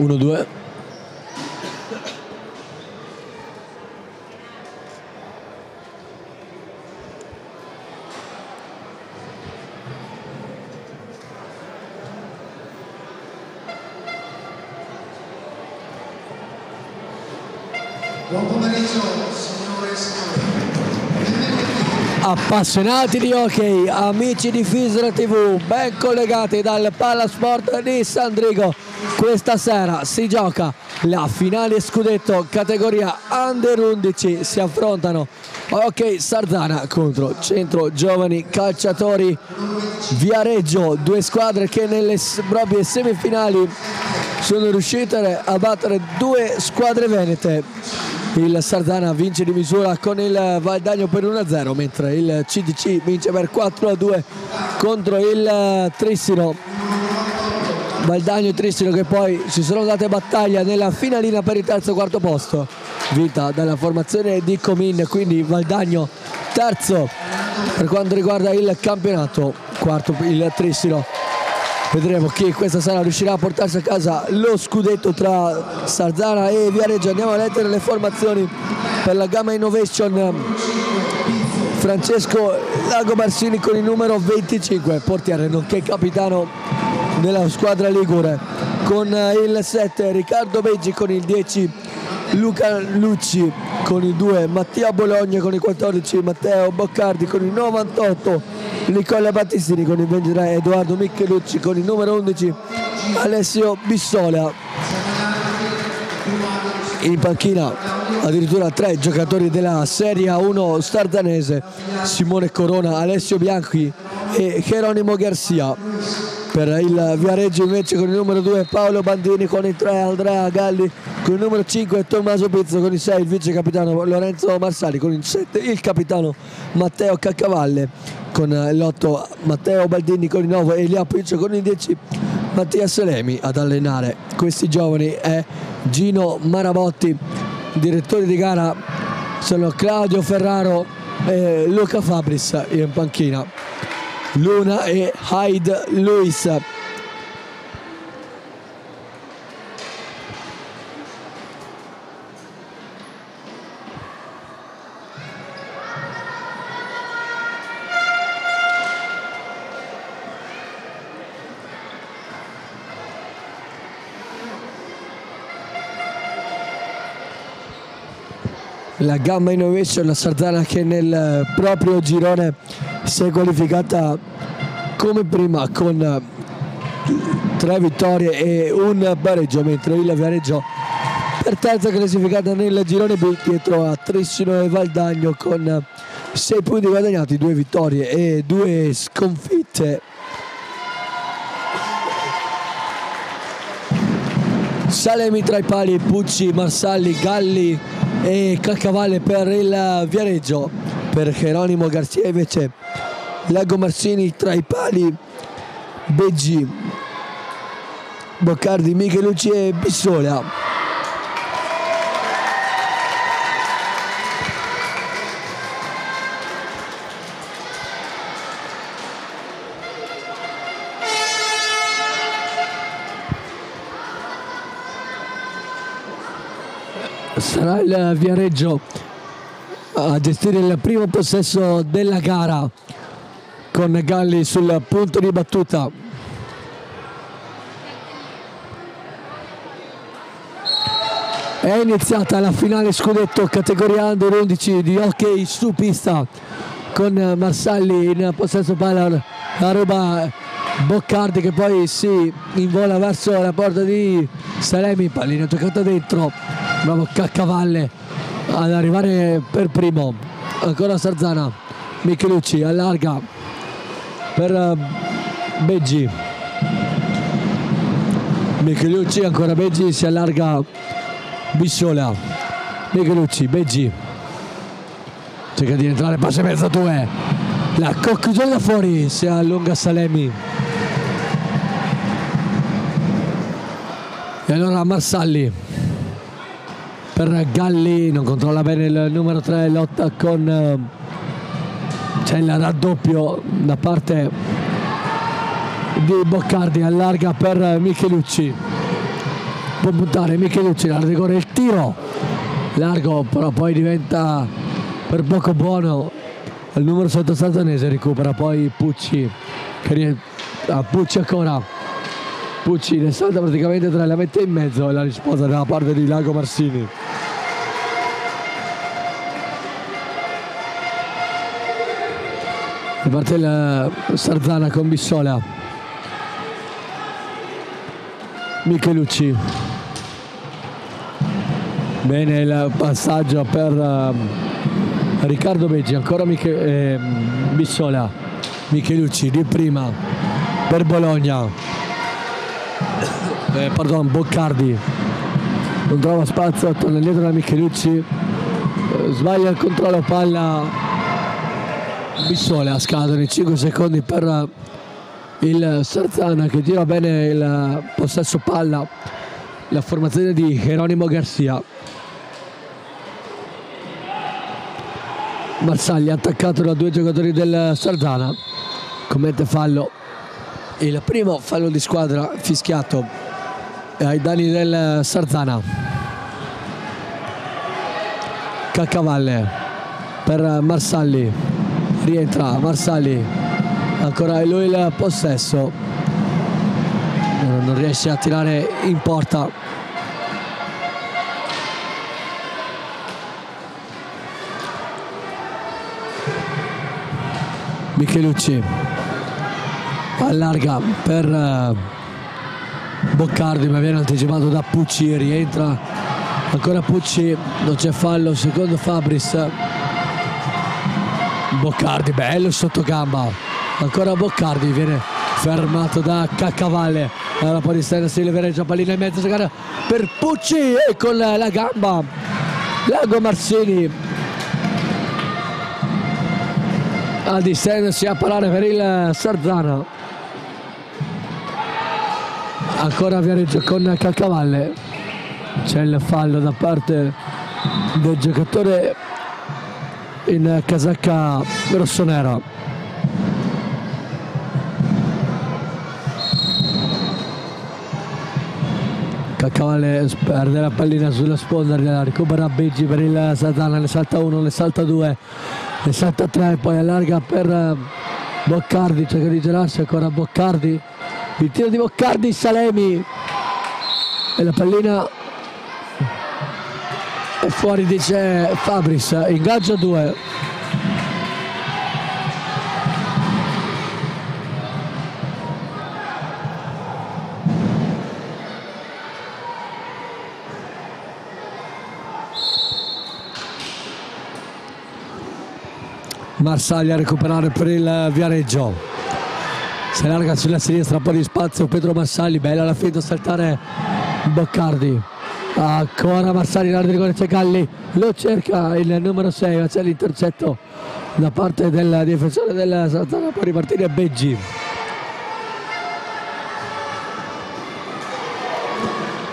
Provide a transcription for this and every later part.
1-2 Buon pomeriggio, signore e signori. Appassionati di hockey, amici di Fisra TV, ben collegati dal Palasport di Sandrigo. Questa sera si gioca la finale scudetto categoria Under 11. Si affrontano Hockey Sarzana contro Centro Giovani Calciatori Viareggio, due squadre che nelle proprie semifinali sono riuscite a battere due squadre venete. Il Sardana vince di misura con il Valdagno per 1-0, mentre il CDC vince per 4-2 contro il Trissino. Valdagno e Trissino che poi si sono date battaglia nella finalina per il terzo e quarto posto, vinta dalla formazione di Comin, quindi Valdagno terzo per quanto riguarda il campionato, quarto il Trissino. Vedremo chi questa sera riuscirà a portarsi a casa lo scudetto tra Sarzana e Viareggio. Andiamo a leggere le formazioni per la Gamma Innovation. Francesco Lago Marsini con il numero 25, portiere nonché capitano della squadra Ligure. Con il 7 Riccardo Beggi con il 10 Luca Lucci con il 2 Mattia Bologna con il 14 Matteo Boccardi con il 98 Nicola Battistini con il 23 Edoardo Michelucci con il numero 11 Alessio Bissola in panchina addirittura tre giocatori della Serie 1 stardanese Simone Corona, Alessio Bianchi e Geronimo Garcia per il Viareggio invece con il numero 2 Paolo Bandini con il 3 Andrea Galli con il numero 5 Tommaso Pizzo con il 6 il vice capitano Lorenzo Marsali con il 7 il capitano Matteo Caccavalle con l'8 Matteo Baldini con il 9 Elia Piccio con il 10 Mattia Selemi ad allenare. Questi giovani è Gino Marabotti direttori di gara sono Claudio Ferraro e Luca Fabris in panchina Luna e Hyde Lewis. La Gamma Innovation, la Sardana che nel proprio girone si è qualificata come prima con eh, tre vittorie e un pareggio, mentre il Viareggio per terza classificata nel girone B dietro a Trissino e Valdagno con sei punti guadagnati, due vittorie e due sconfitte. Salemi tra i pali, Pucci, Marsalli, Galli e Caccavalle per il Viareggio. Per Geronimo Garcia invece Lago Marsini tra i pali, Beggi, Boccardi, Michelucci e Bissola. sarà il Viareggio a gestire il primo possesso della gara con Galli sul punto di battuta. È iniziata la finale scudetto categoria under 11 di hockey su pista con Marsalli in possesso palla la roba Boccardi che poi si invola verso la porta di Salemi, pallina giocata dentro, bravo Caccavalle ad arrivare per primo, ancora Sarzana, Michelucci allarga per eh, Beggi, Michelucci ancora Beggi si allarga Bissola, Michelucci, Beggi, cerca di entrare, passa in mezzo a due, la da fuori, si allunga Salemi. E allora Marsalli. Per Galli, non controlla bene il numero 3, lotta con eh, c'è il raddoppio da parte di Boccardi, allarga per Michelucci. può puntare Michelucci la rigore il tiro. Largo però poi diventa per poco buono. Il numero sotto Santanese recupera poi Pucci che rientra a Pucci ancora. Pucci ne salta praticamente tra la mette in mezzo e la risposta da parte di Lago Marsini riparte il Sarzana con Bissola. Michelucci. Bene il passaggio per uh, Riccardo Beggi ancora Miche, eh, Bissola. Michelucci di prima per Bologna. Eh, pardon Boccardi. Non trova spazio torna indietro da Michelucci. Eh, sbaglia il controllo palla Bissola scadono i 5 secondi per il Sarzana che gira bene il possesso palla la formazione di Geronimo Garcia. Marsaglia attaccato da due giocatori del Sarzana. Commette fallo. Il primo fallo di squadra fischiato ai danni del Sarzana. Caccavalle per Marsalli rientra Marsali ancora lui il possesso. Non riesce a tirare in porta. Michelucci allarga per eh, Boccardi ma viene anticipato da Pucci rientra. Ancora Pucci non c'è fallo secondo Fabris Boccardi bello sotto gamba ancora Boccardi viene fermato da Caccavalle allora poi di stendersi il Vereggio pallina in mezzo giocare per Pucci e con la, gamba. Lago Marsini. A distendersi a parare per il Sarzana. Ancora Viareggio con Caccavalle c'è il fallo da parte del giocatore in casacca rossonera. Caccavale perde la pallina sulla sponda, la recupera Beggi per il Satana, ne salta uno, ne salta due, ne salta tre, poi allarga per Boccardi, cerca di girarsi ancora Boccardi, il tiro di Boccardi, Salemi. E la pallina fuori dice Fabris, ingaggio due. Marsaglia a recuperare per il Viareggio si allarga sulla sinistra un po' di spazio Pedro Marsagli bella la finta a saltare Boccardi ancora Marsagli in rigore c'è Galli. Lo cerca il numero 6 ma c'è l'intercetto da parte del difensore del Santana. Può ripartire Beggi.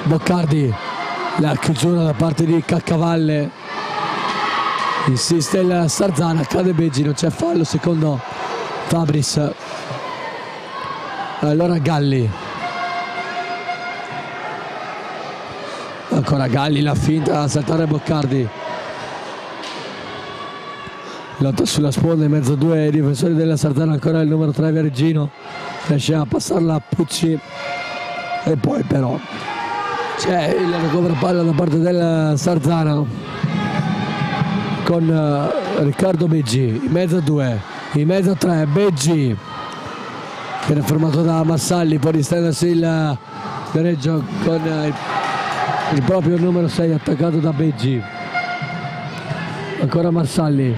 Boccardi la chiusura da parte di Caccavalle. Insiste il Sarzana cade Beggi non c'è fallo secondo Fabris. Allora Galli ancora Galli la finta a saltare Boccardi. Lotta sulla sponda in mezzo a due difensori della Sarzana ancora il numero 3 Vergino. Riesce a passarla a Pucci. E poi però c'è il recupero palla da parte del Sarzana con uh, Riccardo Beggi in mezzo a due in mezzo a tre Beggi viene fermato da Massalli poi distendersi il Gareggio con uh, il, il, proprio numero 6 attaccato da Beggi ancora Marsalli.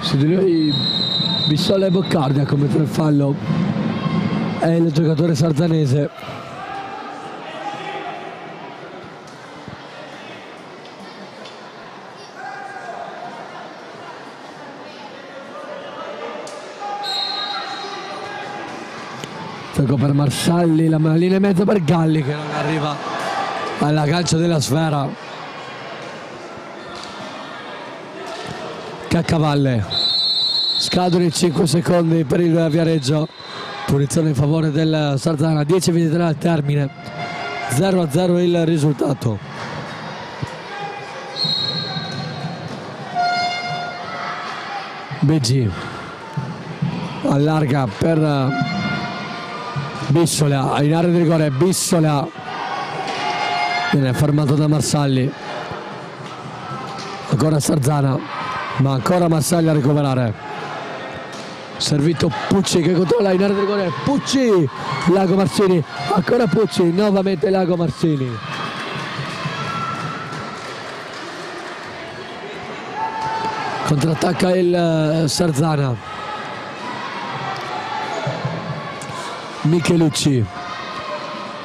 Su di lui Bissola e Boccardi a commettere il fallo. È il giocatore sarzanese Tocco per Marsalli, la linea e mezzo per Galli che non arriva alla calcio della sfera. Caccavalle. Scadono i 5 secondi per il Viareggio. punizione in favore del Sarzana 10-23 al termine 0-0 il risultato BG allarga per Bissola in area di rigore Bissola. Viene fermato da Marsalli. Ancora Sarzana ma ancora Marsalli a recuperare. Servito Pucci che controlla in area di rigore Pucci Lago Marsini ancora Pucci nuovamente Lago Marsini. Contrattacca il Sarzana Michelucci.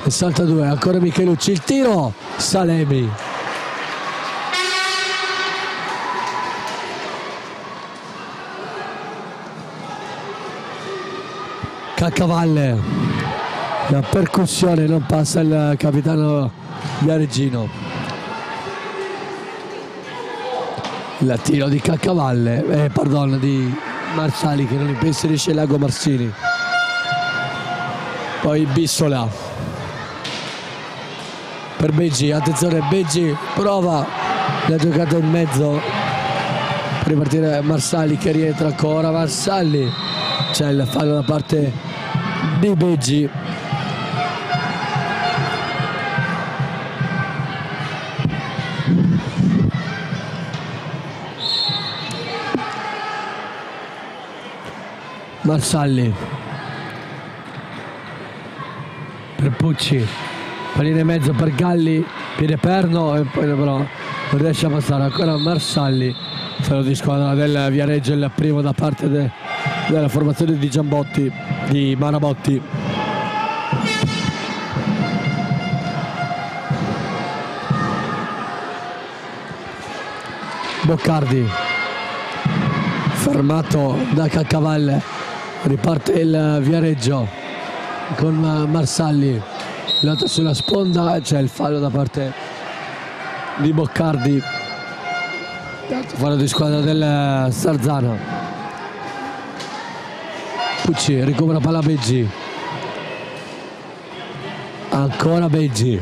E salta due ancora Michelucci il tiro Salemi. Caccavalle. La percussione non passa il capitano Viareggino il tiro di Caccavalle eh, pardon di Marsali che non impensierisce Lago Marsini poi Bissola. Per Beggi attenzione Beggi prova la giocata in mezzo. Per ripartire Marsali che rientra ancora Marsali. C'è il fallo da parte di Beggi. Marsalli per Pucci. Pallina in mezzo per Galli piede perno e poi però non riesce a passare. Ancora Marsalli fallo di squadra del Viareggio il primo da parte de, della formazione di Giambotti di Marabotti. Boccardi fermato da Caccavalle riparte il Viareggio con Marsalli. Lotta sulla sponda c'è il fallo da parte di Boccardi. Fallo di squadra del Sarzano. Pucci recupera palla Beggi. Ancora Beggi.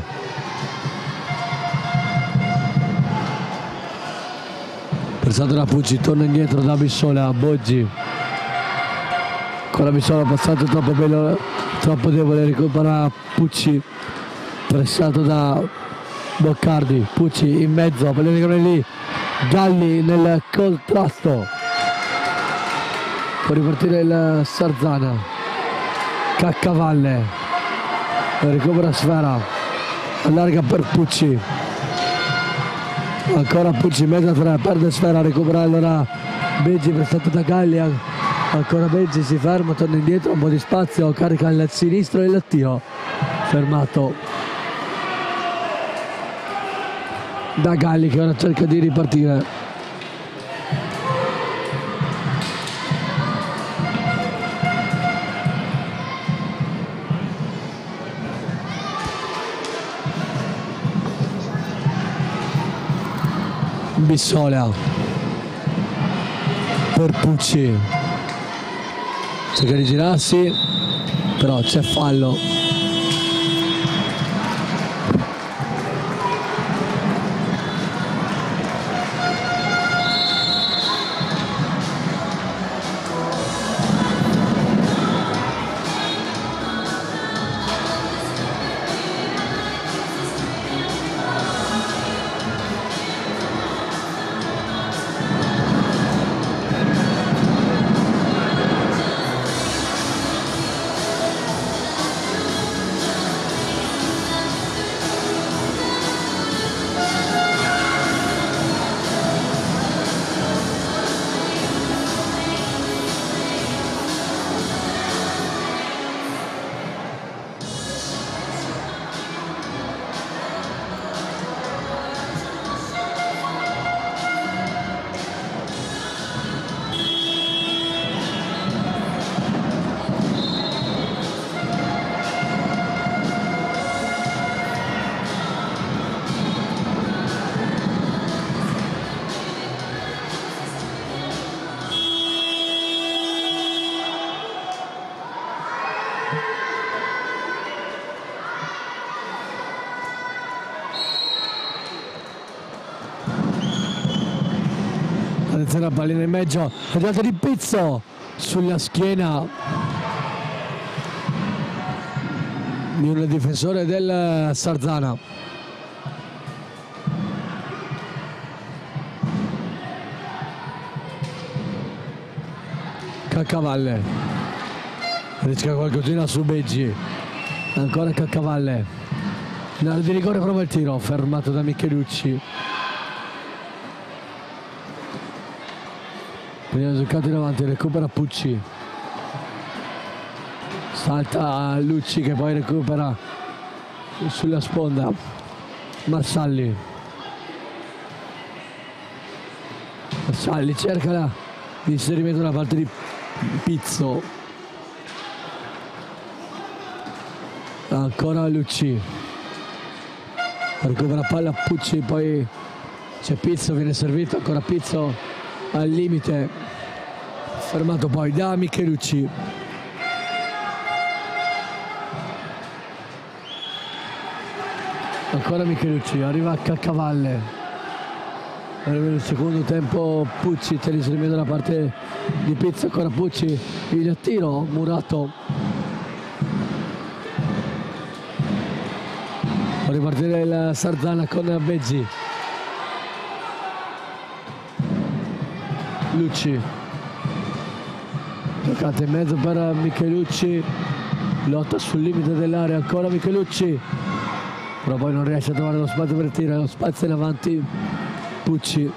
Pensato da Pucci torna indietro da Bissola Boggi ancora Bissola passato troppo bello troppo debole recupera Pucci pressato da Boccardi Pucci in mezzo pallone lì Galli nel contrasto. Può ripartire il Sarzana. Caccavalle. Recupera sfera. Allarga per Pucci. Ancora Pucci mezza tre perde sfera recupera allora Beggi prestato da Galli ancora Beggi si ferma torna indietro un po' di spazio carica il sinistro e il tiro fermato da Galli che ora cerca di ripartire. Bissola per Pucci cerca di girarsi però c'è fallo attenzione a pallina in mezzo. Arrivato di pizzo sulla schiena. Di un difensore del Sarzana. Caccavalle rischia qualcosina su Beggi. Ancora Caccavalle in di rigore prova il tiro fermato da Michelucci viene giocato in avanti recupera Pucci. Salta Lucci che poi recupera sulla sponda. Marsalli. Marsalli cerca l'inserimento da parte di Pizzo. Ancora Lucci. Recupera palla Pucci poi c'è Pizzo viene servito ancora Pizzo al limite fermato poi da Michelucci. Ancora Michelucci arriva Caccavalle. Nel secondo tempo Pucci c'è l'inserimento da parte di Pizzo ancora Pucci il tiro Murato. Può ripartire il Sarzana con Beggi. Lucci giocata in mezzo per Michelucci. Lotta sul limite dell'area ancora Michelucci. Però poi non riesce a trovare lo spazio per tirare lo spazio in avanti. Pucci.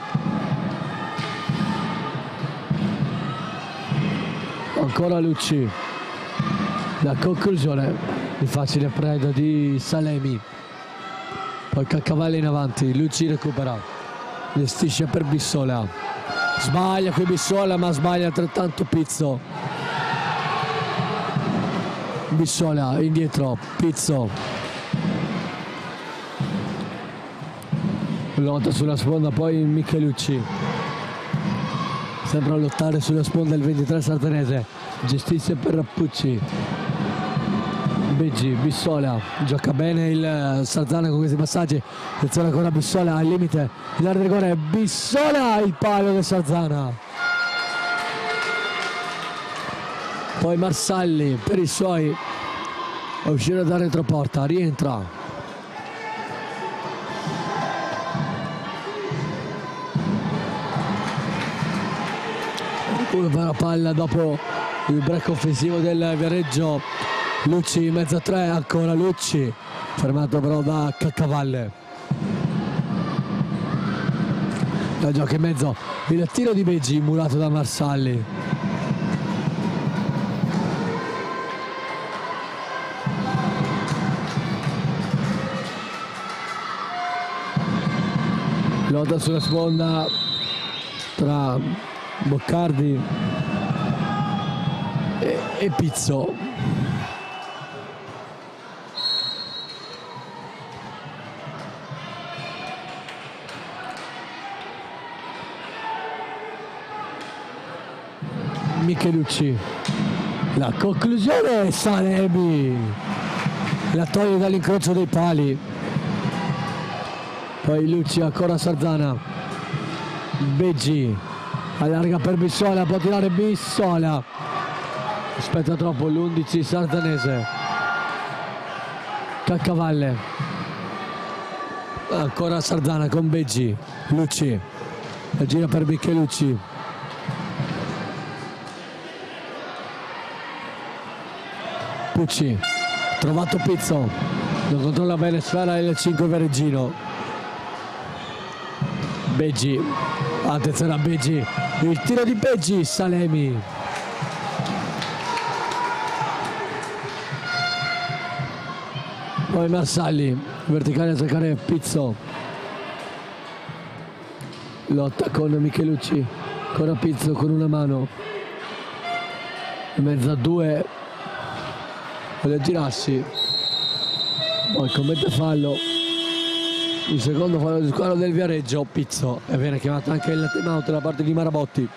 Ancora Lucci. La conclusione di facile preda di Salemi. Poi Caccavalli in avanti Lucci recupera. Gestisce per Bissola. Sbaglia qui Bissola ma sbaglia altrettanto Pizzo Bissola indietro Pizzo. Lotta sulla sponda poi Michelucci. Sembra lottare sulla sponda il 23 sardanese. Gestisce per Rappucci. Beggi, Bissola. Gioca bene il Sarzana con questi passaggi. Attenzione ancora Bissola al limite. L'area rigore Bissola il palo del Sarzana poi Marsalli per i suoi a uscire da retroporta rientra. Curva la palla dopo il break offensivo del Viareggio. Lucci in mezzo a tre ancora Lucci fermato però da Caccavalle. La gioca in mezzo il tiro di Beggi murato da Marsalli lotta sulla sponda tra Boccardi e, e Pizzo. Michelucci. La conclusione è Salemi. La toglie dall'incrocio dei pali. Poi Lucci ancora Sarzana. Beggi allarga per Bissola può tirare Bissola aspetta troppo l'11 sardanese. Caccavalle. Ancora Sardana con Beggi. Lucci la gira per Michelucci Pucci. Trovato Pizzo. Non controlla bene sfera il 5 Vereggino Beggi. Attenzione a Beggi. Il tiro di Beggi Salemi. Poi Marsalli verticale a cercare Pizzo. Lotta con Michelucci ancora Pizzo con una mano. In mezzo a due. Vuole girarsi. Poi commette fallo il secondo fallo di squadra del Viareggio Pizzo. E viene chiamato anche il time da parte di Marabotti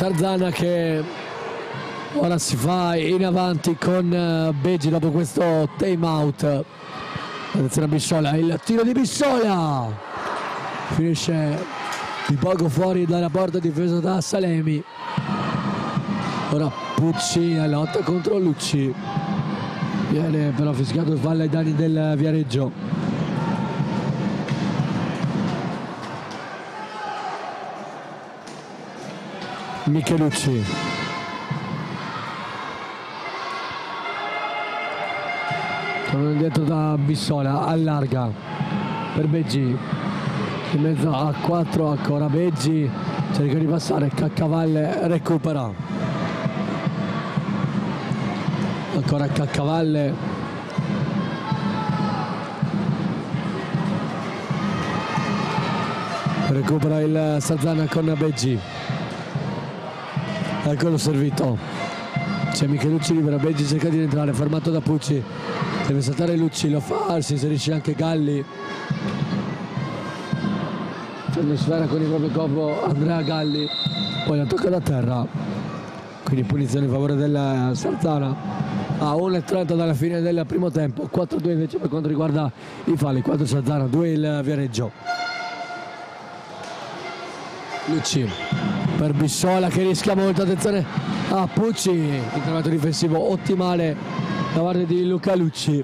Sarzana che ora si fa in avanti con eh, Beggi dopo questo time out. Attenzione a Bissola il tiro di Bissola finisce di poco fuori dalla porta difesa da Salemi. Ora Pucci la lotta contro Lucci. Viene però fischiato il fallo ai danni del Viareggio Michelucci torna indietro da Bissola allarga per Beggi. In mezzo a 4 ancora Beggi cerca di passare Caccavalle recupera. Ancora Caccavalle. Recupera il Sarzana con Beggi eccolo servito. C'è Michelucci libera Beggi cerca di rientrare fermato da Pucci. Deve saltare Lucci lo fa si inserisce anche Galli. Prende sfera con il proprio corpo Andrea Galli. Poi la tocca da terra. Quindi punizione in favore della Sarzana a 1.30 dalla fine del primo tempo. 4-2 invece per quanto riguarda i falli. 4 Sarzana 2 il Viareggio. Lucci per Bissola che rischia molto attenzione a Pucci intervento difensivo ottimale da parte di Luca Lucci.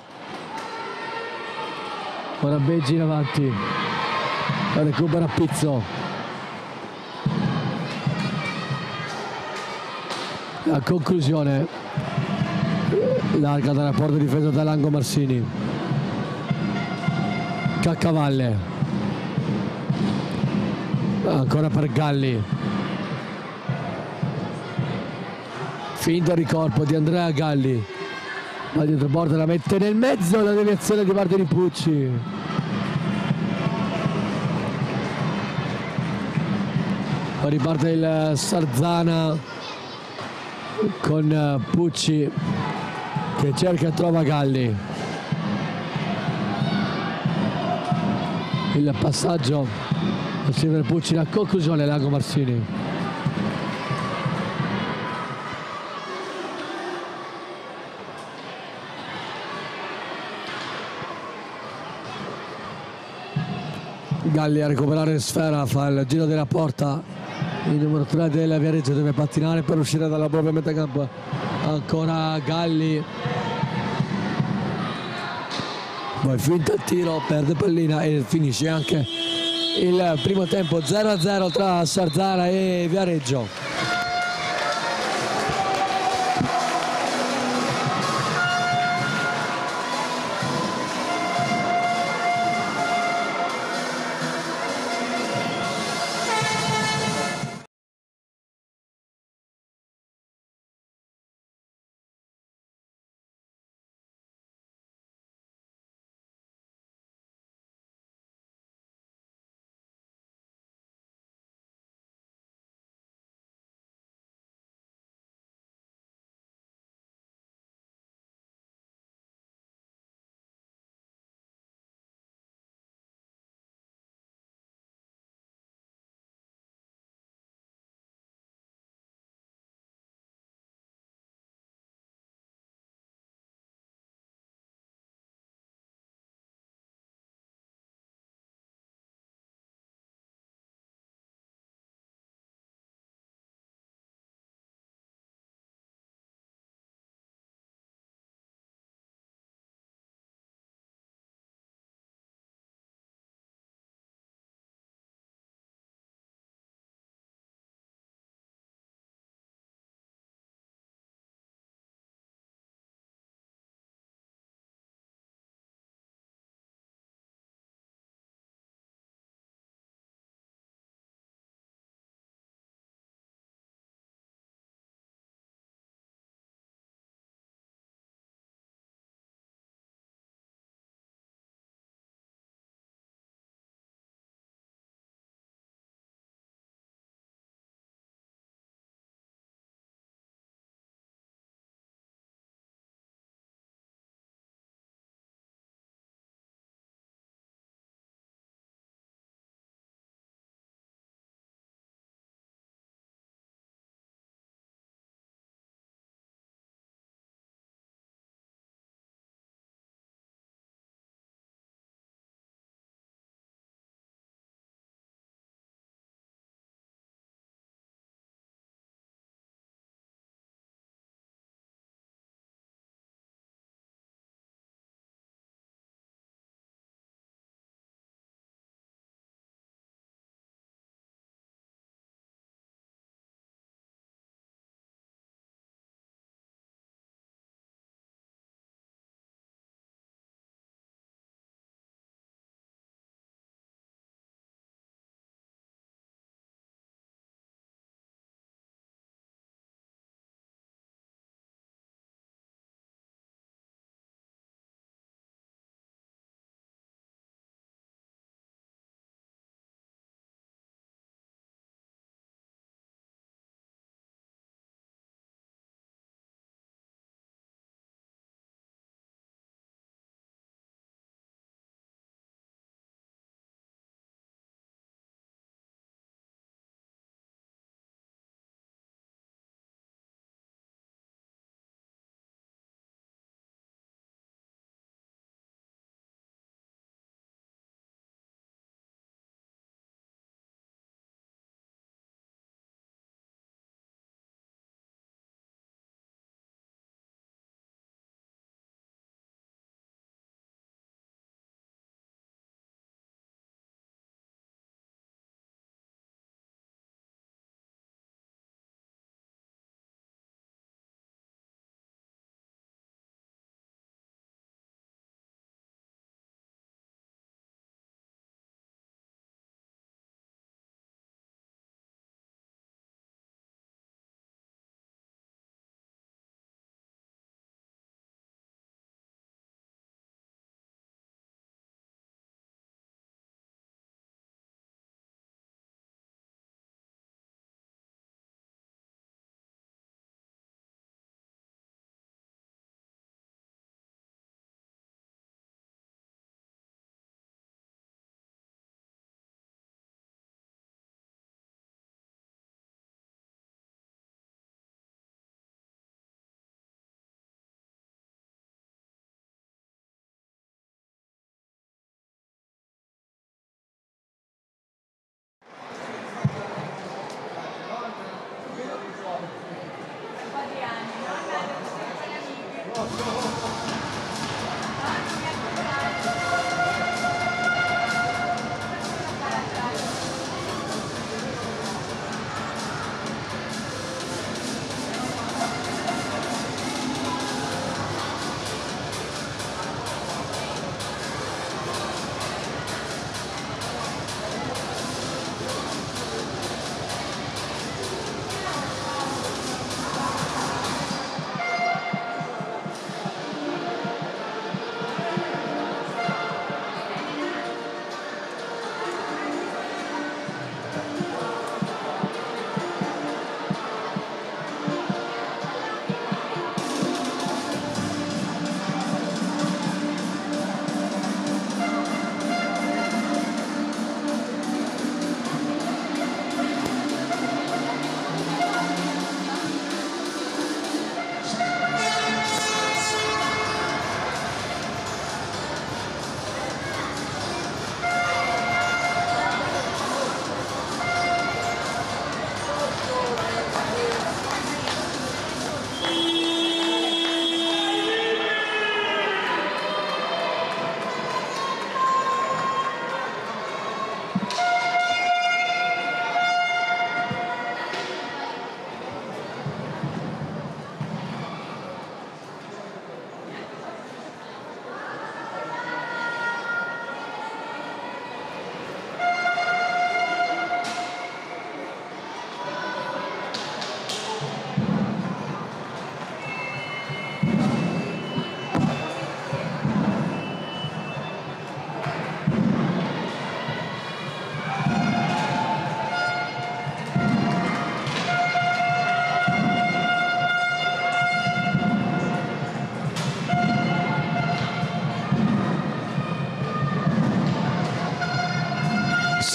Ora Beggi in avanti recupera Pizzo. La conclusione larga dalla porta difesa da Lango Marsini. Caccavalle. Ancora per Galli finta di corpo di Andrea Galli. Va dietro porta la mette nel mezzo la deviazione di parte di Pucci poi riparte il Sarzana con Pucci che cerca e trova Galli. Il passaggio Silver Pucci la conclusione Lago Marsini Galli a recuperare sfera fa il giro della porta il numero 3 della Viareggio deve pattinare per uscire dalla propria metacampo ancora Galli. Poi finta il tiro perde pallina e finisce anche il primo tempo 0-0 tra Sarzana e Viareggio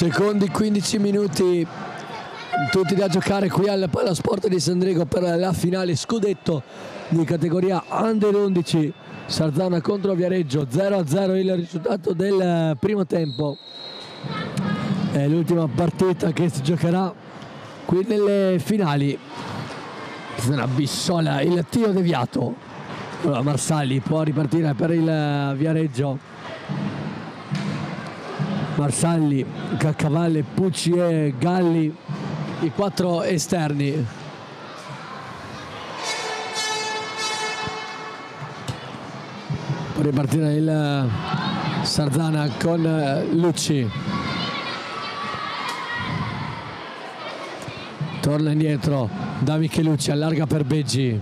secondi 15 minuti. Tutti da giocare qui al Palasport di Sandrigo per la finale scudetto di categoria Under 11 Sarzana contro Viareggio 0-0 il risultato del primo tempo. È l'ultima partita che si giocherà qui nelle finali. Una bissola il tiro deviato. Allora Marsali può ripartire per il Viareggio Marsalli, Caccavalle, Pucci e Galli i quattro esterni. Può ripartire il Sarzana con Lucci. Torna indietro da Michelucci allarga per Beggi.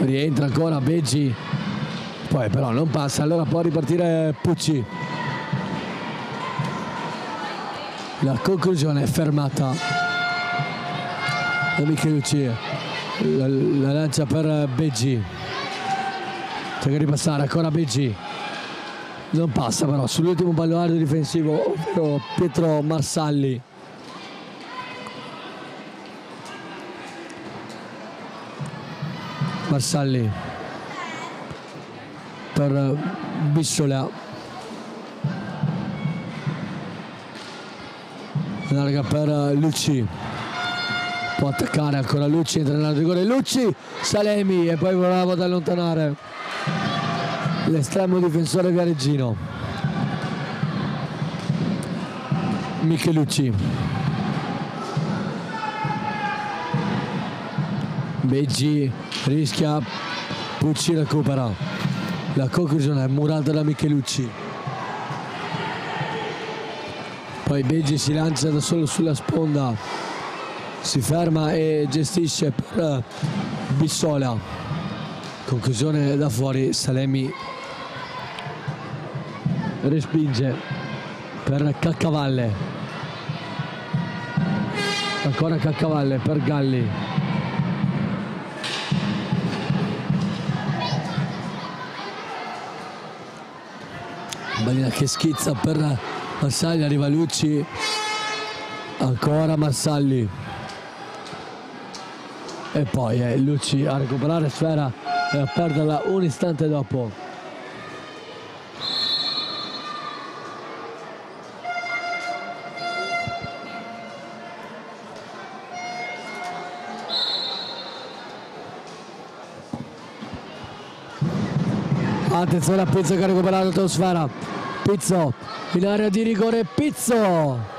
Rientra ancora Beggi poi però non passa allora può ripartire Pucci. La conclusione è fermata. Da Michelucci la, la lancia per Beggi. C'è che ripassare ancora Beggi. Non passa però sull'ultimo baluardo difensivo Pietro Marsalli. Marsalli per Bissola. Larga per Lucci. Può attaccare ancora Lucci entra nel rigore. Lucci Salemi e poi voleva ad allontanare l'estremo difensore Viareggino. Michelucci Beggi rischia Pucci recupera la conclusione è murata da Michelucci. Poi Beggi si lancia da solo sulla sponda si ferma e gestisce per Bissola. Conclusione da fuori Salemi respinge per Caccavalle. Ancora Caccavalle per Galli Balina che schizza per Massalli arriva Lucci. Ancora Massalli e poi è Lucci a recuperare sfera e a perderla un istante dopo attenzione a Pizzo che ha recuperato l'atmosfera Pizzo in area di rigore Pizzo.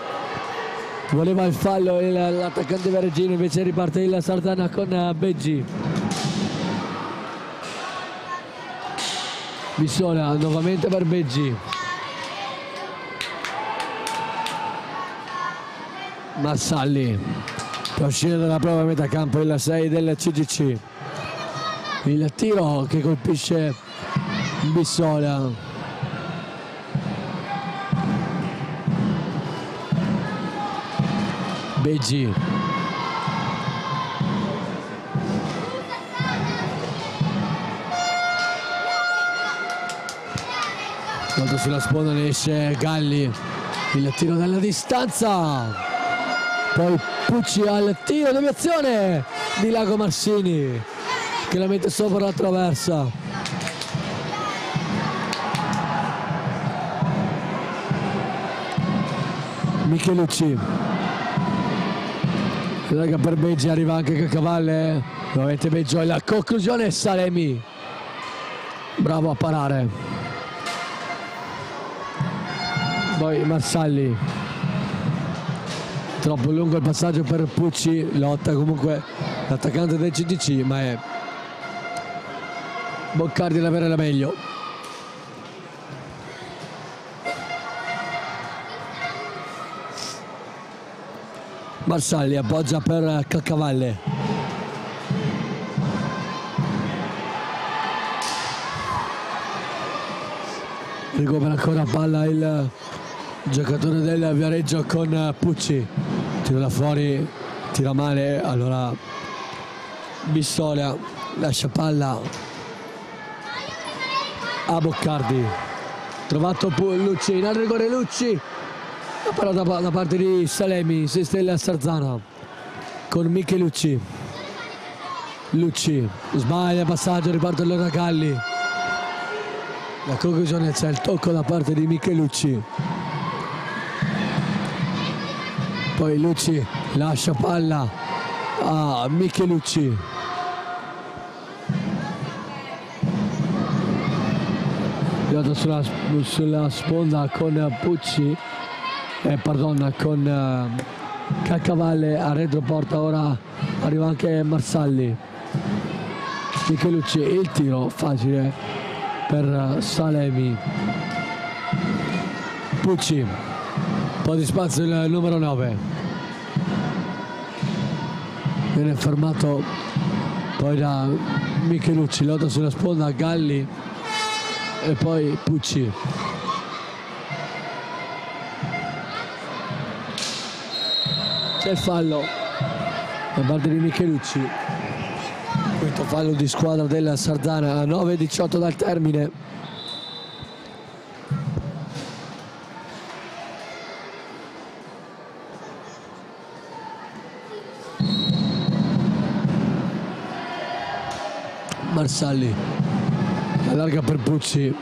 Voleva il fallo l'attaccante Vergino invece riparte il Sardana con Beggi. Bissola nuovamente per Beggi. Massalli per uscire dalla prova a metà campo il 6 del CGC il tiro che colpisce Bissola Beggi Quando sulla sponda ne esce Galli. Il tiro dalla distanza. Poi Pucci al tiro deviazione di Lago Marsini che la mette sopra la traversa Michelucci Raga per Beggi arriva anche Cacavalle nuovamente Beggio la conclusione Salemi. Bravo a parare. Poi Marsalli. Troppo lungo il passaggio per Pucci lotta comunque l'attaccante del CDC ma è Boccardi ad avere la meglio Marsalli appoggia per Caccavalle. Recupera ancora palla il giocatore del Viareggio con Pucci. Tira da fuori tira male allora Bissola lascia palla a Boccardi. Trovato Lucci in rigore Lucci palla da, parte di Salemi si stella Sarzana con Michelucci Lucci. Sbaglia passaggio riparte allora Galli la conclusione c'è il tocco da parte di Michelucci poi Lucci lascia palla a Michelucci giocato sulla, sulla sponda con Pucci eh, pardon con eh, Caccavalle a retroporta ora arriva anche Marsalli. Michelucci il tiro facile per Salemi. Pucci un po' di spazio il numero 9 viene fermato poi da Michelucci lotta sulla sponda Galli e poi Pucci. C'è il fallo da parte di Michelucci. Quinto fallo di squadra della Sardana a 9-18 dal termine. Marsalli allarga per Pucci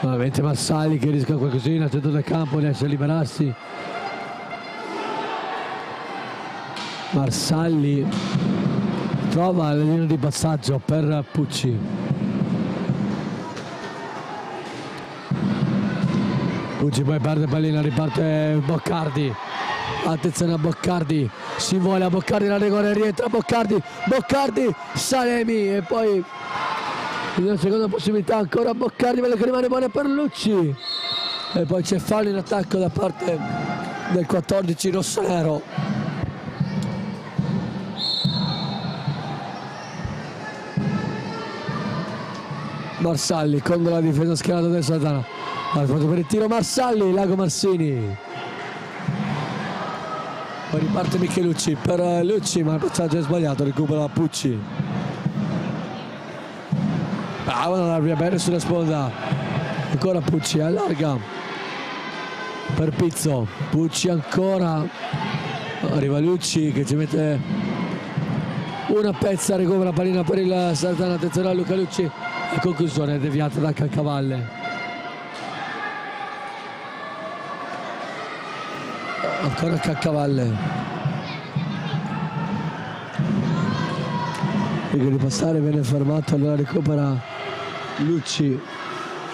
ovviamente Massali che rischia qualcosina al centro del campo riesce a liberarsi Marsalli trova la linea di passaggio per Pucci. Pucci poi perde pallina riparte Boccardi. Attenzione a Boccardi si vuole a Boccardi la regola rientra Boccardi. Boccardi Salemi e poi una seconda possibilità ancora Boccardi quello che rimane buona per Lucci. E poi c'è fallo in attacco da parte del 14 rossonero Marsalli con la difesa schierata del Satana ha fatto per il tiro Marsalli Lago Marsini poi riparte Michelucci per Lucci ma il passaggio è sbagliato recupera Pucci Bravo non arriva bene sulla sponda. Ancora Pucci, allarga. Per Pizzo. Pucci ancora. Arriva Lucci che ci mette una pezza, recupera la pallina per il Sardana. Attenzione a Luca Lucci. La conclusione è deviata da Caccavalle. Ancora Caccavalle. Prima di passare viene fermato, allora recupera Lucci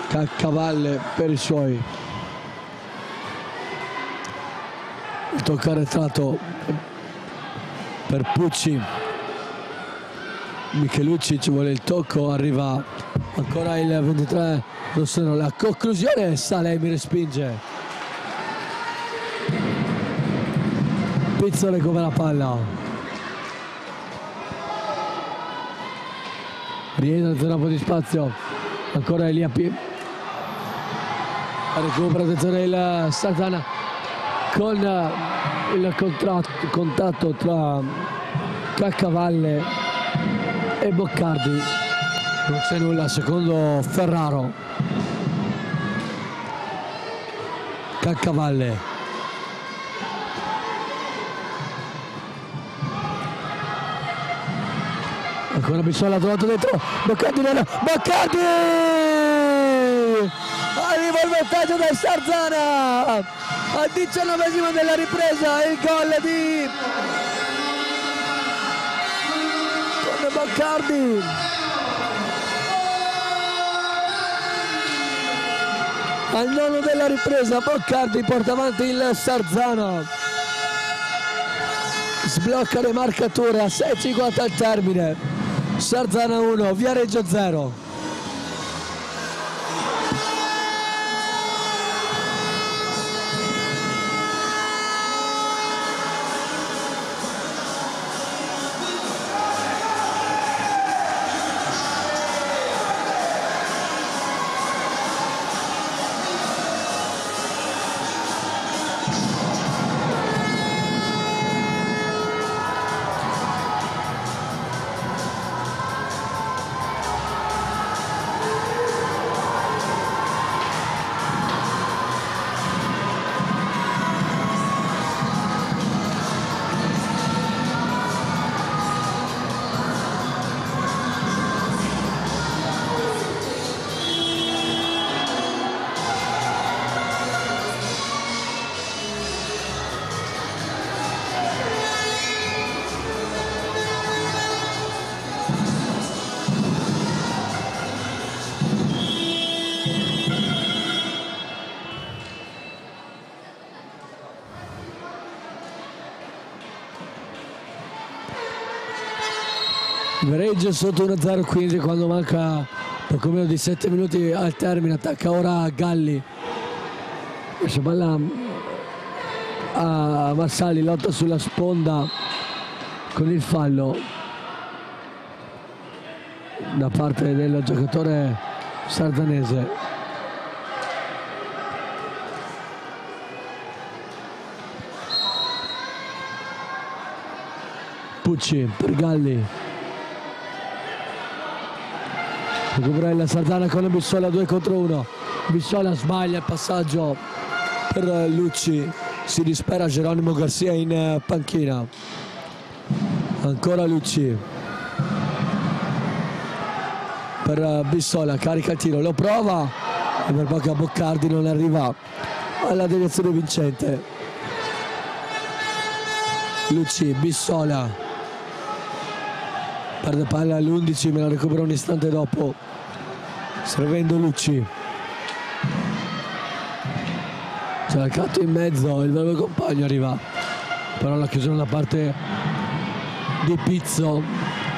Caccavalle per i suoi il tocco arretrato per Pucci Michelucci ci vuole il tocco arriva ancora il 23 Rossano la conclusione Salemi respinge. Pizzo recupera palla. Rientra un po' di spazio ancora Elia P recupera attenzione il Santana con il contatto tra Caccavalle e Boccardi non c'è nulla secondo Ferraro. Caccavalle ancora Bissola trovato dentro. Boccardi Boccardi! Arriva il vantaggio del Sarzana! Al diciannovesimo della ripresa il gol di Boccardi al nono della ripresa Boccardi porta avanti il Sarzana sblocca le marcature a 6.50 al termine. Sarzana 1, Viareggio 0. Viareggio sotto 1-0 quindi quando manca poco meno di 7 minuti al termine attacca ora Galli. Lascia palla a Marsali lotta sulla sponda con il fallo da parte del giocatore sardanese. Pucci per Galli il Sardana con Bissola 2 contro 1 Bissola sbaglia il passaggio per Lucci. Si dispera Geronimo Garcia in panchina. Ancora Lucci. Per Bissola carica il tiro lo prova. E per poco a Boccardi non arriva alla direzione vincente. Lucci Bissola perde palla all'11 me la recupera un istante dopo. Servendo Lucci. Catto in mezzo il vero compagno arriva. Però la chiusura da parte di Pizzo.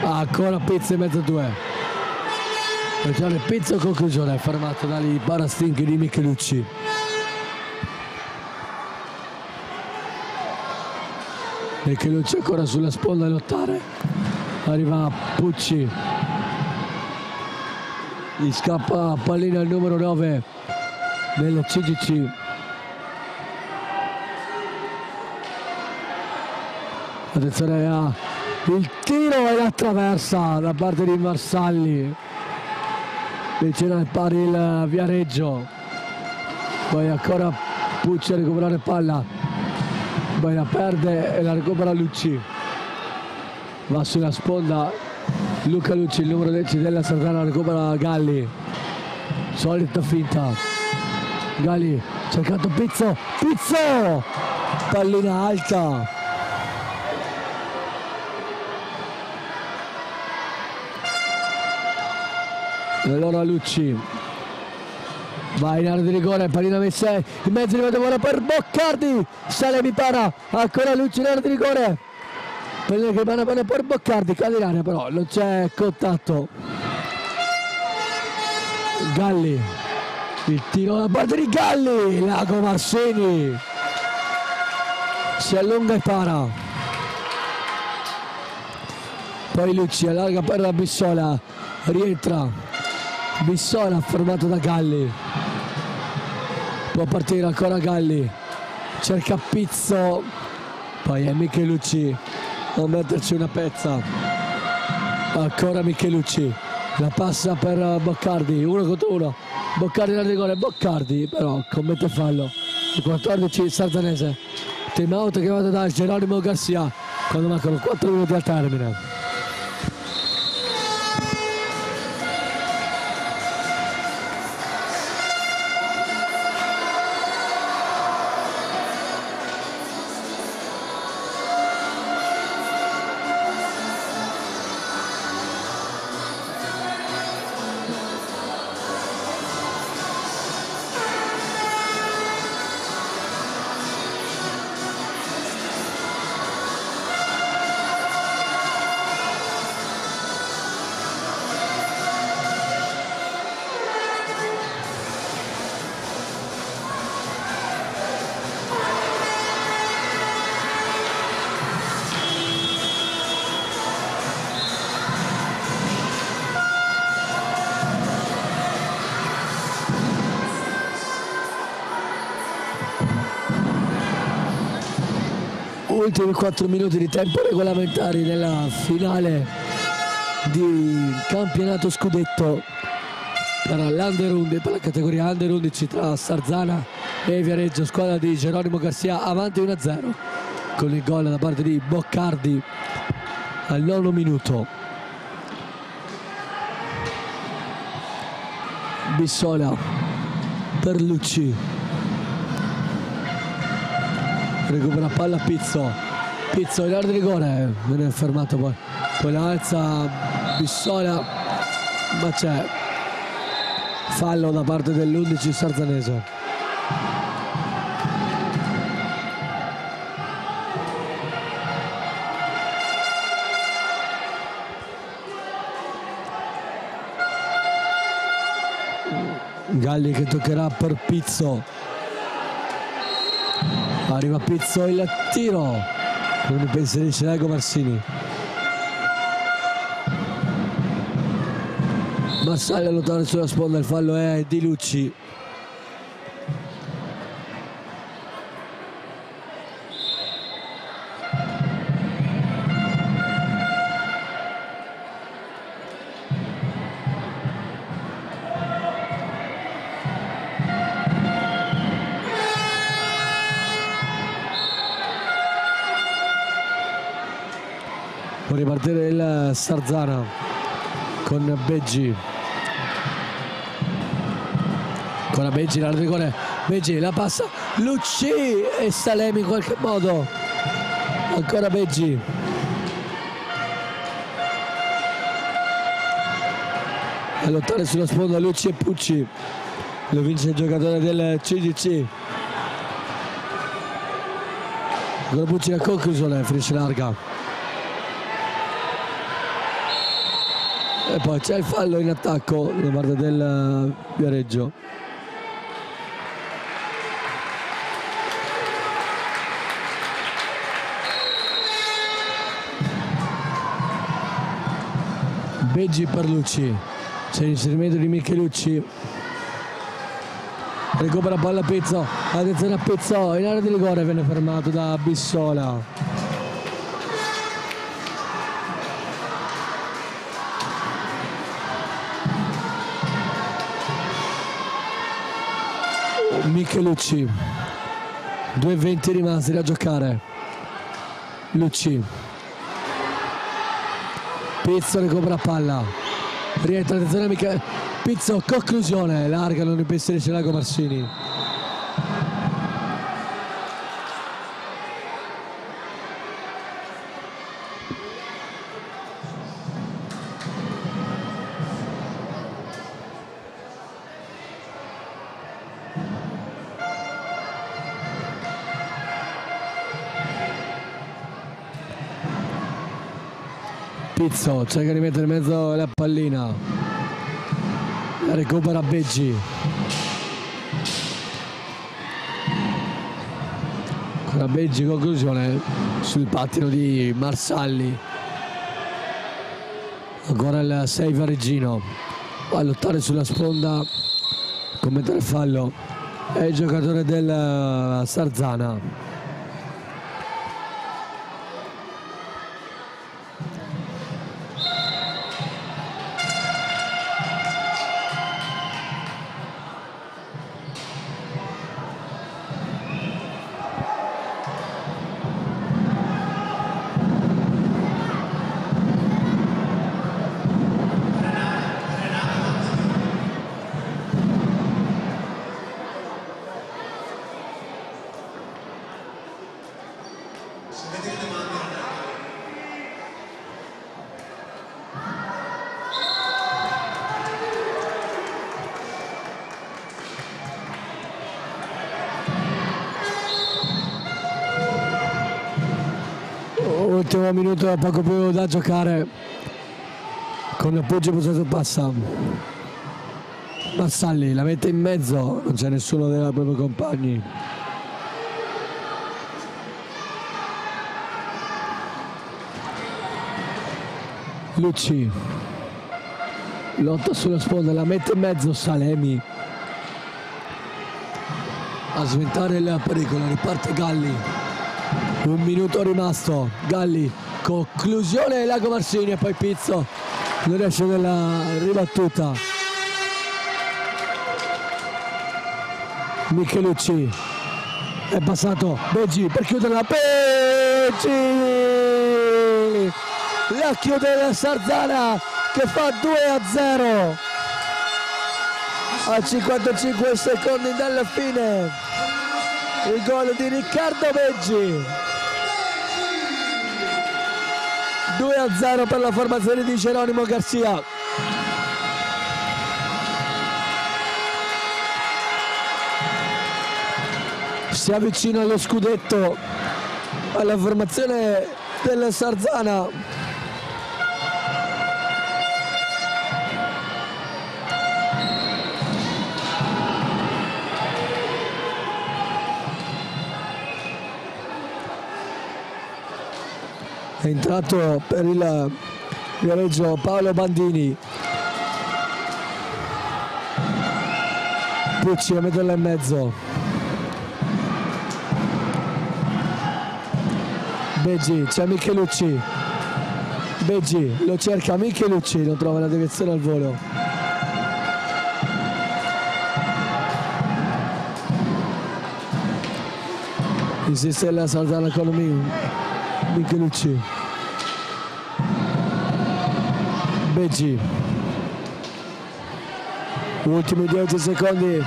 Ancora Pizzo in mezzo a due. Regione Pizzo conclusione fermato dagli barastinchi di Michelucci Michelucci ancora sulla sponda a lottare arriva Pucci. Gli scappa pallina il numero 9 del CGC attenzione a il tiro e la traversa da parte di Marsalli. Vicino al pari il Viareggio. Poi ancora Pucci a recuperare palla. Poi la perde e la recupera Lucci va sulla sponda Luca Lucci il numero 10 della Sardana recupera Galli. Solita finta. Galli cercato Pizzo Pizzo! Pallina alta. E allora Lucci. Va in area di rigore pallina messa in mezzo di mezzo per Boccardi. Sale mi para. Ancora Lucci in area di rigore Pelle che va bene per Boccardi, aria però, non c'è contatto. Galli, il tiro da parte di Galli, Lago Marsini. Si allunga e para. Poi Lucci allarga per la Bissola, rientra. Bissola fermato da Galli. Può partire ancora Galli. Cerca Pizzo. Poi è Michelucci a metterci una pezza. Ancora Michelucci. La passa per Boccardi uno contro uno. Boccardi da rigore Boccardi però commette fallo. Il 14 Sardanese. Team out chiamato da Geronimo Garcia. Quando mancano 4 minuti al termine ultimi 4 minuti di tempo regolamentari nella finale di campionato scudetto per l'Under 11 per la categoria Under 11 tra Sarzana e Viareggio. Squadra di Geronimo Garcia avanti 1-0 con il gol da parte di Boccardi al nono minuto. Bissola per Lucci recupera palla Pizzo. Pizzo in area di rigore viene fermato poi poi la alza Bissola ma c'è fallo da parte dell'11 Sarzanese. Galli che toccherà per Pizzo arriva Pizzo il tiro. Non penserisce Lego Marsini. Marsali a lottare sulla sponda il fallo è di Lucci può ripartire il Sarzana con Beggi? La Beggi la rigore. Beggi la passa. Lucci e Salemi in qualche modo. Ancora Beggi. A lottare sulla sponda Lucci e Pucci. Lo vince il giocatore del CDC ancora Pucci la conclusione finisce larga e poi c'è il fallo in attacco da parte del Viareggio. Beggi per Lucci c'è l'inserimento di Michelucci recupera palla Pizzo attenzione a Pizzo in area di rigore viene fermato da Bissola Michelucci 2.20 rimasti da giocare. Lucci. Pizzo recupera palla. Rientra attenzione a Michele Pizzo conclusione. Larga non impedisce Lago Marsini Pizzo cerca di mettere in mezzo la pallina. La recupera Beggi. Con la Beggi conclusione sul pattino di Marsalli. Ancora il 6 Varigino va a lottare sulla sponda commettere fallo. È il giocatore del Sarzana minuto poco più da giocare. Con appoggio possesso passa Massalli la mette in mezzo non c'è nessuno dei propri compagni. Lucci lotta sulla sponda la mette in mezzo Salemi. A sventare il pericolo riparte Galli. Un minuto rimasto Galli conclusione Lago Marsini e poi Pizzo non riesce nella ribattuta. Michelucci è passato. Beggi per chiudere la Beggi! La chiude la Sarzana che fa 2 a 0 a 55 secondi dalla fine il gol di Riccardo Beggi 2 a 0 per la formazione di Geronimo Garcia. Si avvicina allo scudetto alla formazione del Sarzana entrato per il Viareggio Paolo Bandini. Pucci a metterla in mezzo. Beggi c'è Michelucci. Beggi lo cerca Michelucci non trova la deviazione al volo. Insiste la Sardana con Michelucci Beggi ultimi 10 secondi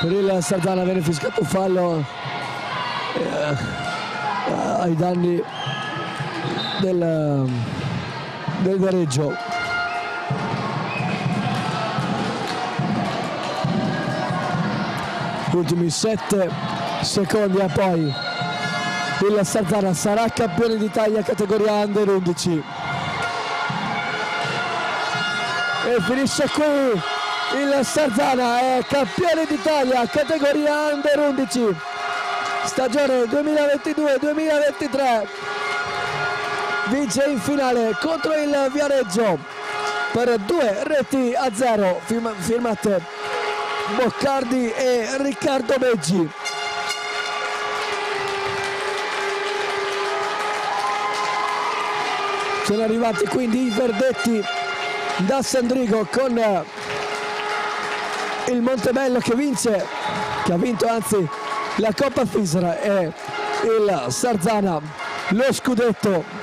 per il Sardana viene fiscato un fallo. Eh, ai danni del, del Gareggio ultimi 7 secondi e poi il Sardana sarà campione d'Italia categoria under 11 e finisce qui il Sarzana è campione d'Italia categoria under 11 stagione 2022-2023 vince in finale contro il Viareggio per due reti a zero. Firmate Boccardi e Riccardo Beggi sono arrivati quindi i verdetti da Sandrigo con eh, il Montebello che vince, che ha vinto anzi la Coppa Fisra e il Sarzana lo scudetto